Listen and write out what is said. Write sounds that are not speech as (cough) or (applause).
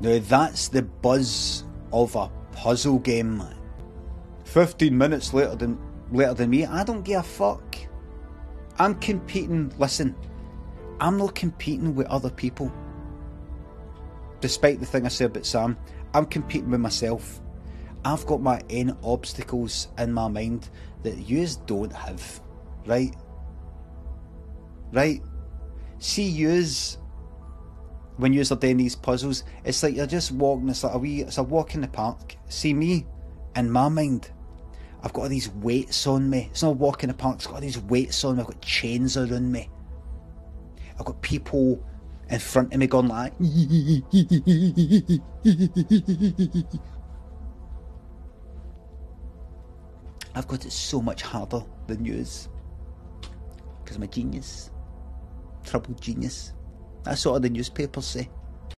Now that's the buzz of a puzzle game, man. 15 minutes later than later than me, I don't give a fuck. I'm competing, listen, I'm not competing with other people. Despite the thing I said about Sam, I'm competing with myself. I've got my own obstacles in my mind that yous don't have. Right? Right? See yous when you're doing these puzzles, it's like you're just walking, it's like a wee it's a walk in the park. See me, in my mind, I've got all these weights on me. It's not a walk in the park, it's got all these weights on me, I've got chains around me. I've got people in front of me going like (laughs) I've got it so much harder than yours. Because I'm a genius. Troubled genius. That's what the newspapers say.